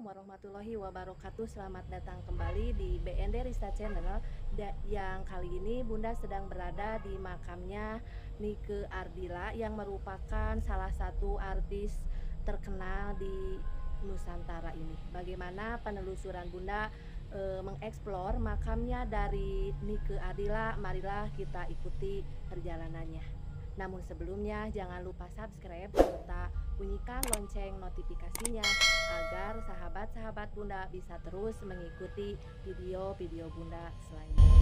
warahmatullahi wabarakatuh. Selamat datang kembali di BND Rista Channel Yang kali ini Bunda sedang berada di makamnya Nike Ardila Yang merupakan salah satu artis terkenal di Nusantara ini. Bagaimana penelusuran Bunda eh, mengeksplor makamnya dari Nike Ardila? Marilah kita ikuti perjalanannya namun sebelumnya jangan lupa subscribe serta bunyikan lonceng notifikasinya agar sahabat-sahabat Bunda bisa terus mengikuti video-video Bunda selanjutnya.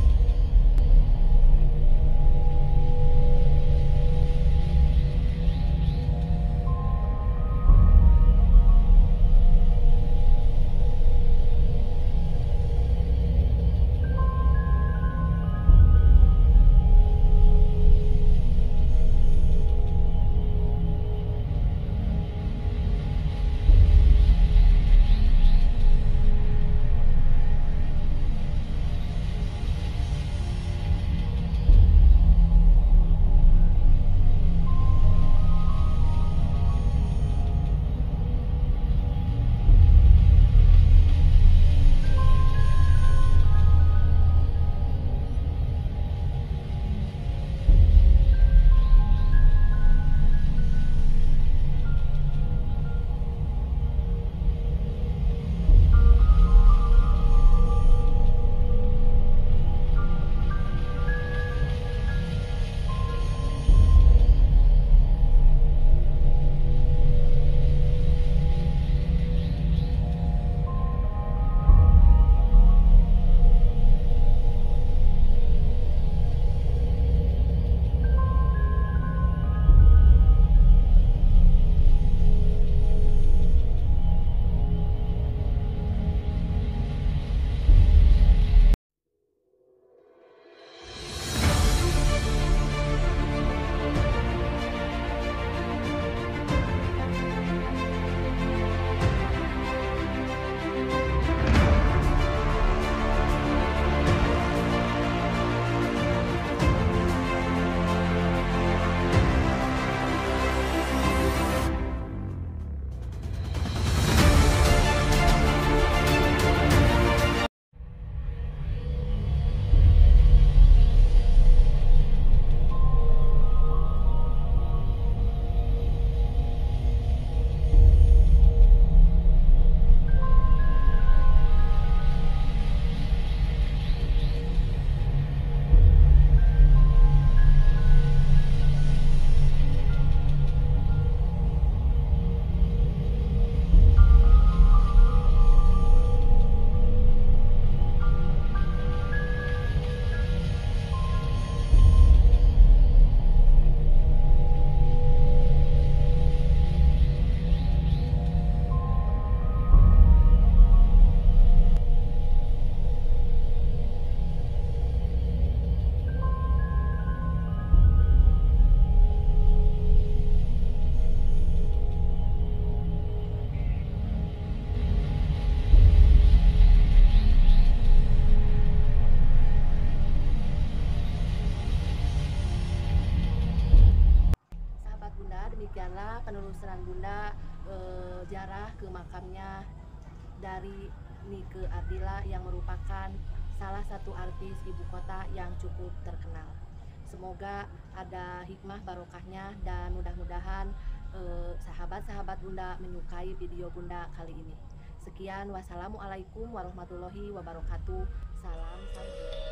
Demikianlah penelusuran Bunda eh, jarah ke makamnya dari Nike Ardila yang merupakan salah satu artis ibu kota yang cukup terkenal. Semoga ada hikmah barokahnya dan mudah-mudahan eh, sahabat-sahabat Bunda menyukai video Bunda kali ini. Sekian, wassalamualaikum warahmatullahi wabarakatuh. Salam sampai